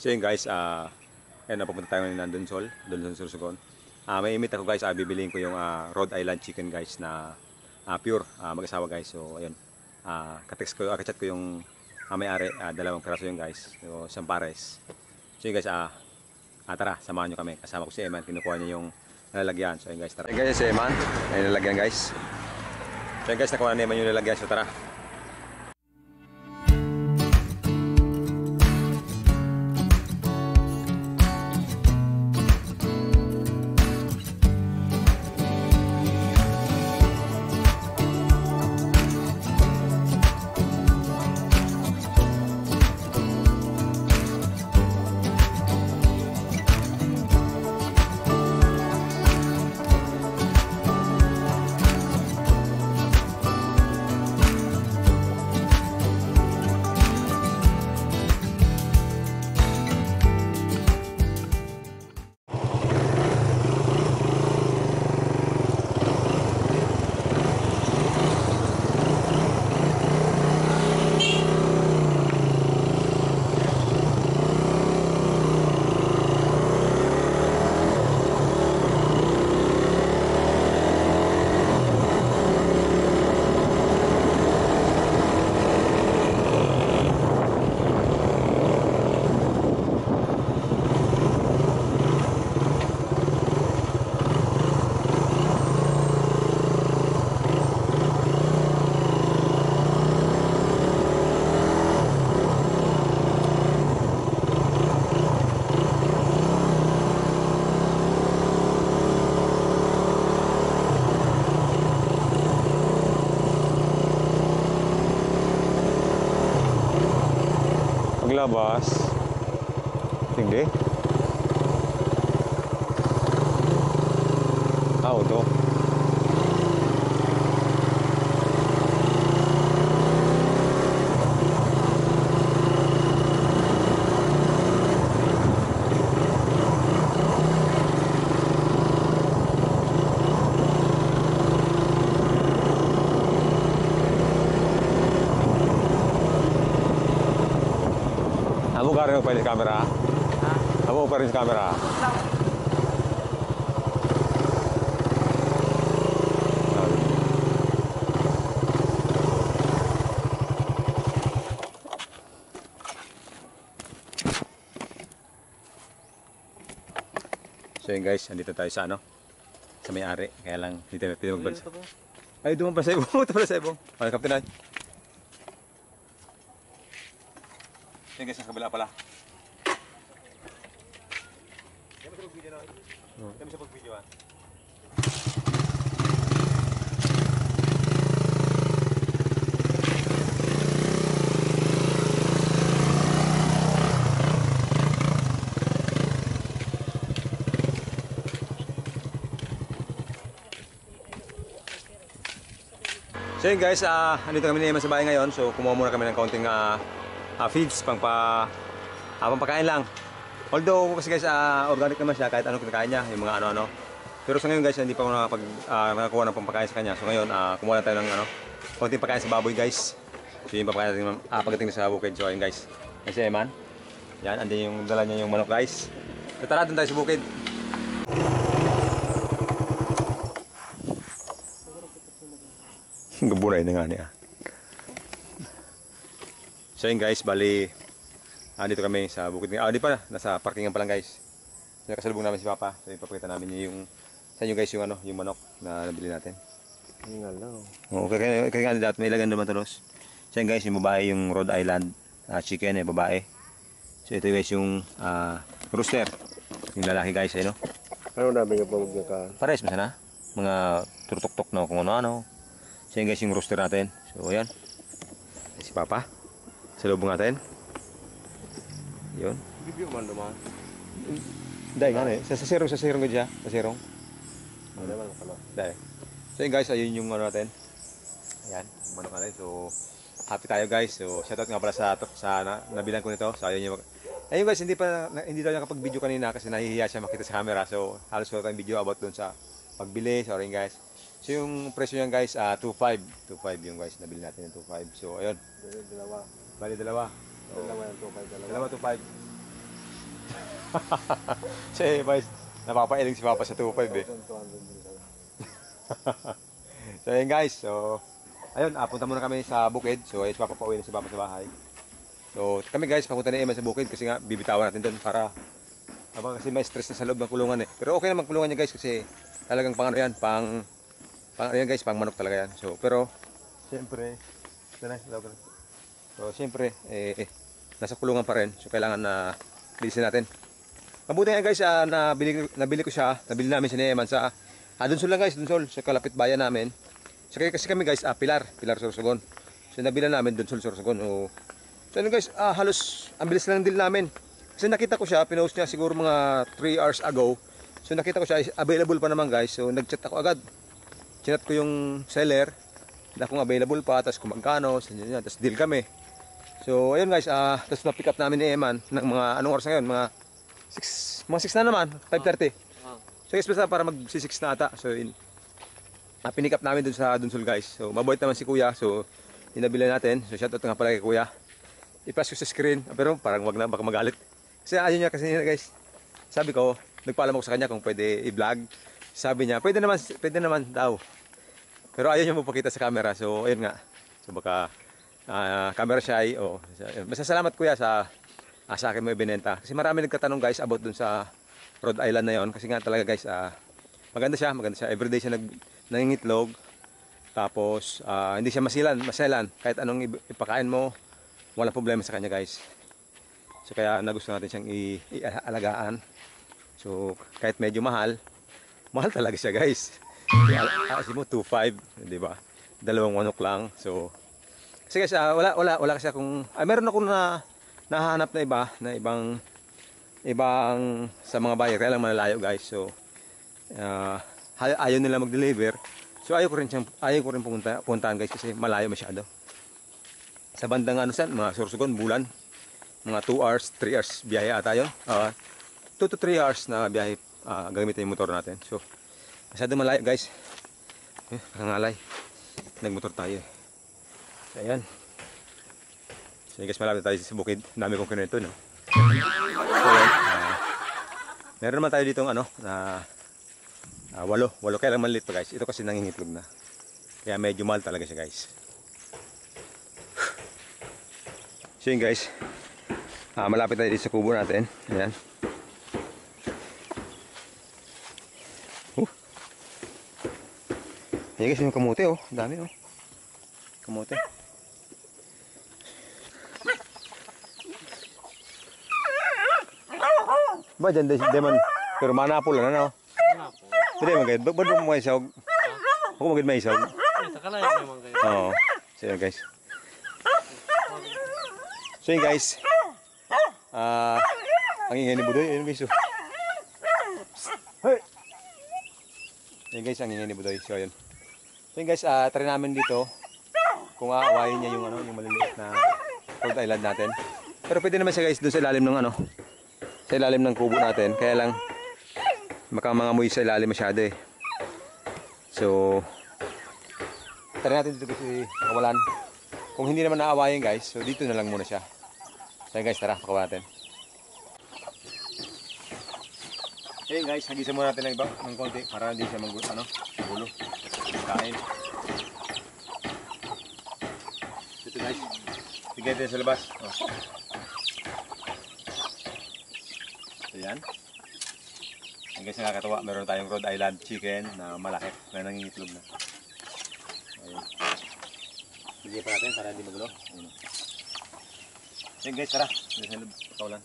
So yun guys, uh, ayun, napupunta tayo ngayon ng Dunsol, Dunsol Sursugon. Ah may imit ako guys, ah bibiliin ko yung ah, Rhode Island chicken guys na ah, pure, ah, mag-asawa guys. So ayun, ah katext ko, ah, kachat ko yung ah, may-ari, ah, dalawang peraso yung guys, so, isang pares. So yun guys, ah, ah tara, samahan nyo kami. Kasama ko si Eman, kinukuha niya yung lalagyan. So yun guys, tara. Ayun guys, si Eman, ayun lalagyan guys. So yun guys, nakuha na Eman yung lalagyan. So tara. Paglabas. Sige. Amo ka rin pa rin sa camera? Ha? Amo pa rin camera? So yun guys, andito tayo sa ano? Sa may-ari. Kaya lang, dito na pwede magbansa. Ay, doon pa sa ibong. Ito pala sa ibong. Ano, Captain Ay? Yan guys, sa kabila pala. Mo sa pag-video na. Mo sa pag-video ah. So guys, ah andito kami ni Emma sa bahay ngayon. So kumuha muna kami ng kaunting ah, ah, feeds pang pa ah, pampakain lang. Although kasi guys, ah, organic naman siya kahit anong kinakain niya, yung mga ano-ano. Pero sa ngayon guys, hindi pa ako nakapag, nakakuha ng pampakain sa kanya. So ngayon, ah, kumuha na tayo ng ano, kaunting pagkain sa baboy guys. So yung papakain natin ah, pagdating sa bukid. So ayun guys, kasi Eman. Yan, andyan yung dala niya yung manok guys. So tara, dun tayo sa bukid. Gaburay na nga niya. So yun guys, bali ah, dito kami sa bukid. Ah, di pa, nasa parkingan pa lang guys. So, kasalubong namin si Papa. So ipapakita namin niyo yung sa inyo guys yung ano, yung manok na nabili natin. Yung alaw. Oo, kaya kaya nga dapat may ilagan naman tulos. So yun guys, yung babae yung Rhode Island ah, chicken eh, babae. So ito guys yung ah, rooster. Yung lalaki guys, eh, no? Ano namin yung pamagyakaan? Pares, masana. Mga tutok-tok na kung ano-ano. So yun guys yung rooster natin. So ayan. Si Papa. Sa lubong natin. Yun. Bibyo man naman. Dahil nga eh. Sa, sa serong, sa serong ko dyan. Sa serong. Naman pala. Dahil. So yun guys, ayun yung ano natin. Ayan, manok natin. So, happy tayo guys. So, shoutout nga pala sa, sa na, nabilan ko nito. So, ayun yung... Ayun guys, hindi pa na, hindi daw nakapag-video kanina kasi nahihiya siya makita sa camera. So, halos wala tayong video about doon sa pagbili. Sorry guys. So, yung presyo niyan guys, ah 2.5. 2.5 yung guys, nabili natin ng 2.5. So, ayun. Dalawa. Bali, dalawa. Dalawa yung tukay, dalawa. Dalawa 2.5. Kasi, guys, napapailing si Papa sa 2.5 eh. so, ayun guys. So, ayun, ah, punta muna kami sa bukid. So, ayun, papapauwi na si Papa sa bahay. So, kami guys, papunta na Eman sa bukid kasi nga bibitawan natin doon para Aba, kasi may stress na sa loob ng kulungan eh. Pero okay naman kulungan niya guys kasi talagang pang ano yan, pang pang ano yan guys, pang manok talaga yan. So, pero siyempre, ito na, ito na. So, siyempre, eh, eh, nasa kulungan pa rin. So, kailangan na bilisin natin. Mabuti nga guys, ah, nabili, nabili ko siya, nabili namin si Neeman sa, ah, Dunsol lang guys, Dunsol, sa kalapit bayan namin. So, kasi kami guys, ah, Pilar, Pilar Sorsogon. So, nabila namin Dunsol Sorsogon. So, so ano guys, ah, halos, ang bilis lang din namin. Kasi nakita ko siya, pinost niya siguro mga 3 hours ago. So, nakita ko siya, available pa naman guys. So, nag-chat ako agad. Chinat ko yung seller, na kung available pa, tapos kung magkano, tapos deal kami. So, ayun guys, ah, tapos na-pick up namin ni Eman ng mga, anong oras ngayon? Mga 6, mga 6 na naman, 5.30. So, guys, basta para mag-6 na ata. So, yun. Ah, pinick up namin dun sa Dunsol guys. So, mabait naman si Kuya. So, inabila natin. So, shoutout nga pala kay Kuya. I-pass ko sa screen. Ah, Pero parang wag na, baka magalit. Kasi ayaw niya kasi guys. Sabi ko, nagpaalam ako sa kanya kung pwede i-vlog. Sabi niya, pwede naman, pwede naman daw. Pero ayaw niya magpakita sa camera. So, ayun nga. So, baka ah, camera shy. Oh, basta salamat kuya sa ah, sa akin mo ibinenta. Kasi marami nagtatanong guys about dun sa Rhode Island na yon. Kasi nga talaga guys, ah, maganda siya, maganda siya. Everyday siya nag, nangingitlog. Tapos, ah, hindi siya masilan, maselan. Kahit anong ipakain mo, walang problema sa kanya guys. So kaya nagusto natin siyang ialagaan. So kahit medyo mahal, mahal talaga siya guys. Kasi mo 2.5, di ba? Dalawang manok lang. So kasi guys, ah, wala wala wala kasi akong ah, meron akong na nahanap na iba, na ibang ibang sa mga buyer kaya lang malalayo guys. So ah, hay- ayaw nila mag-deliver. So ayaw ko rin siyang ayaw ko rin pumunta, puntahan guys kasi malayo masyado. Sa bandang ano saan, mga Sorsogon, Bulan, mga 2 hours, 3 hours biyahe ata yun. 2 to 3 hours na biyahe ah, gagamitin yung motor natin. So, masyado malayo guys. Eh, kangalay. Nagmotor tayo eh. Ayan. So, guys, malapit tayo sa bukid. Dami kong kinuwento, no? So, ayan. ah, meron naman tayo dito ano, na ah, walo. Walo, kaya lang maliit pa guys. Ito kasi nangingitlog na. Kaya medyo mahal talaga siya guys. So yun guys, Ah, malapit tayo dito sa kubo natin. Ayan. Uh. Ayan guys, yung kamote oh. Dami oh. Kamote. Ba, dyan din man. Pero manapol na no. Hindi magayad. Ba't mo may isog? Ako magayad may isog. Sa kalay naman kayo. Oo. So guys. So guys. Ah, ang ingay ni Budoy, ayun guys. oh. Hey. Yun guys, ang ingay ni Budoy. So yun. So yun guys, ah, try namin dito kung aawayin niya yung ano, yung maliliit na Rhode Island natin. Pero pwede naman siya guys doon sa ilalim ng ano, sa ilalim ng kubo natin. Kaya lang baka mga amoy sa ilalim masyado eh. So, try natin dito kasi nakawalan. Kung hindi naman naawayin guys, so dito na lang muna siya. So guys, tara, pakawa natin. Ayun guys, hagisan muna natin ng iba, ng konti para hindi siya mag ano, gulo. Kain. Ito guys, tigay natin sa labas. Oh. So yan. Yan guys, nakakatawa. Meron tayong Rhode Island chicken na malaki na nangingitlog na. Ayun. Bigyan pa natin para hindi magulo. Ayun guys, tara. Dito sa loob.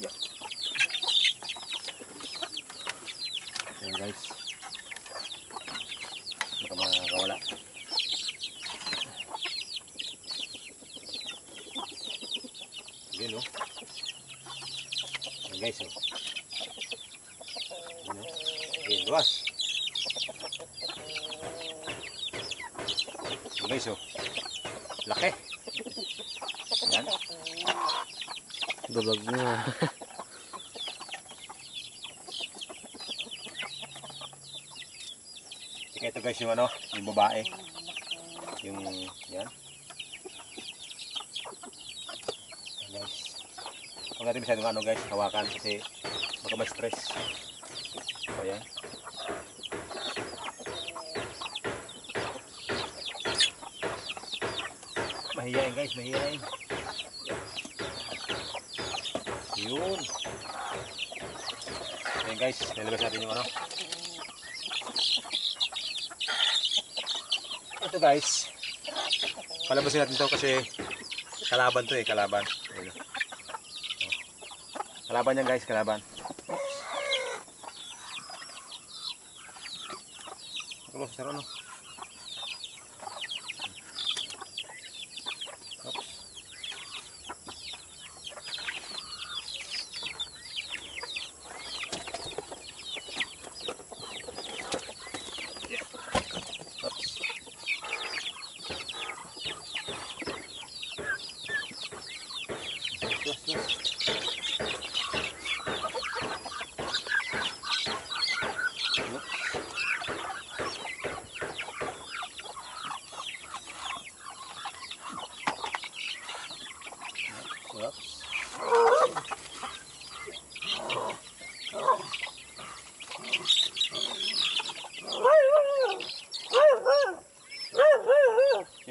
Yeah. Ayun guys. Baka makakawala. Ayun oh. Ayun guys oh. Ayun oh. Ayun, luwas. Ayun guys oh. Laki. Yan. Dulag na. Ito guys yung ano, yung babae. Yung, yan. Guys. Huwag natin masyadong ano guys, hawakan kasi baka ma-stress. So, yan. Mahihain guys, mahihain. Yun. Ayan guys, nilabas natin yung ano. Ito guys. Palabasin natin to kasi kalaban to eh, kalaban. Ayan. Kalaban yan guys, kalaban. Sa saro no?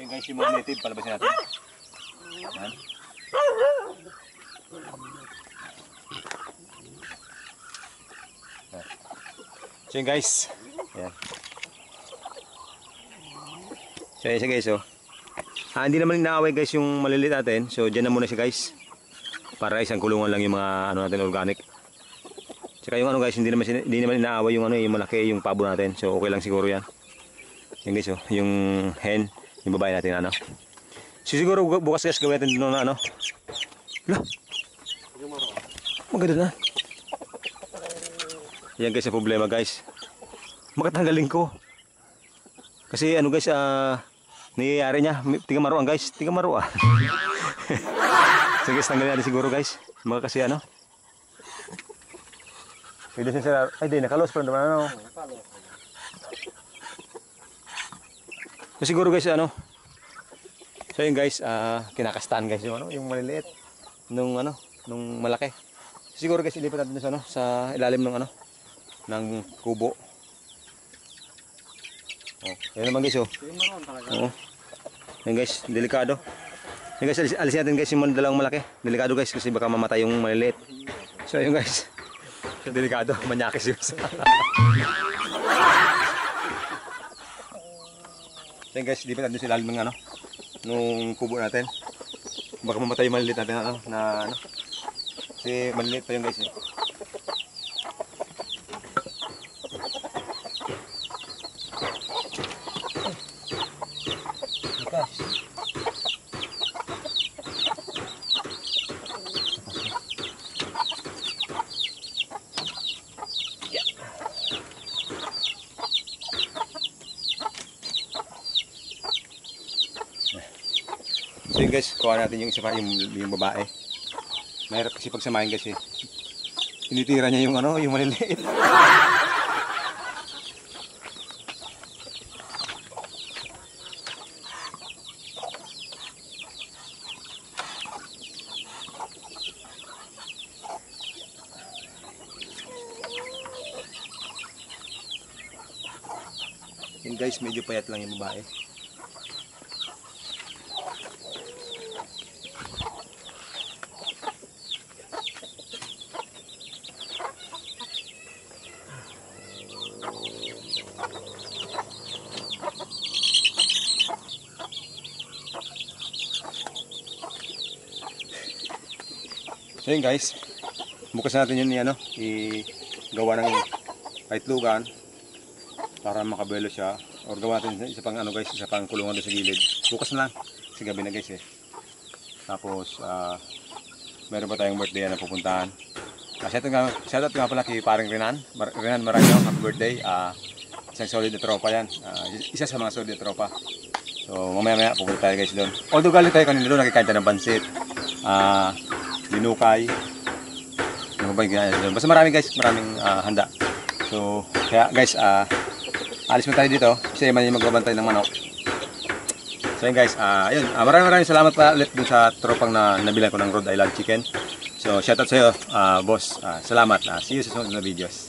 Yan guys, yung native, palabasin natin. Yan. So yun guys. Yan. So yun siya guys oh. Ah, hindi naman inaaway guys yung maliliit natin. So dyan na muna siya guys. Para isang kulungan lang yung mga ano natin organic. Tsaka yung ano guys, hindi naman, hindi naman inaaway yung ano yung malaki yung pabo natin. So okay lang siguro yan. Yan guys oh, yung hen, yung babae natin ano. Siguro bu- bukas guys gawin natin doon na ano. Lah. Maganda na. Yan guys ang problema guys. Makatanggalin ko. Kasi ano guys, ah nangyayari niya. Tiga maruan guys, tiga maruan. so guys, tanggalin natin siguro guys. Mga kasi ano. Pwede sila. Ay di, nakalos pa naman ano. So siguro guys, ano. So yun guys, ah kinakastaan guys yung ano, yung maliliit. Nung ano, nung malaki. Siguro guys, ilipat natin sa ano, sa ilalim ng ano, ng kubo. Oh, yan naman guys oh. Oo. Yan guys, delikado. Yan guys, alis, alisin natin guys yung dalawang malaki. Delikado guys kasi baka mamatay yung maliliit. So yun guys. Delikado, manyakis yun. Yan guys, lipat natin sa ilalim ng ano, nung kubo natin. Baka mamatay yung maliliit natin ano, na ano. Kasi maliliit pa yung guys eh. Yun guys, kuha natin yung isa pa, yung, yung babae. Mahirap kasi pagsamahin kasi. Tinitira niya yung ano, yung maliliit. Yun guys, medyo payat lang yung babae. So yun guys, bukas natin yun ano, i-gawa ng kaitlugan para makabelo siya or gawa natin isa pang ano guys, isa pang kulungan doon sa gilid. Bukas na lang, sa gabi na guys eh. Tapos, ah, meron pa tayong birthday na pupuntahan. Ah, shout out nga, shout out nga pala kay paring Renan. Mar Renan Maranyo, happy birthday. Ah, isang solid na tropa yan. Ah, isa sa mga solid na tropa. So, mamaya-maya pupunta tayo guys doon. Although galing tayo kanina doon, nakikain tayo ng pansit. Ah, dinukay. Ano ba yung? Basta marami guys, maraming ah, handa. So, kaya guys, ah, alis mo tayo dito. Kasi man yung magbabantay ng manok. So yun guys, ah ayun, ah, maraming maraming salamat pa ulit dun sa tropang na nabilan ko ng Rhode Island Chicken. So shoutout sa iyo, ah, boss. Ah, salamat. Ah, see you sa susunod na videos.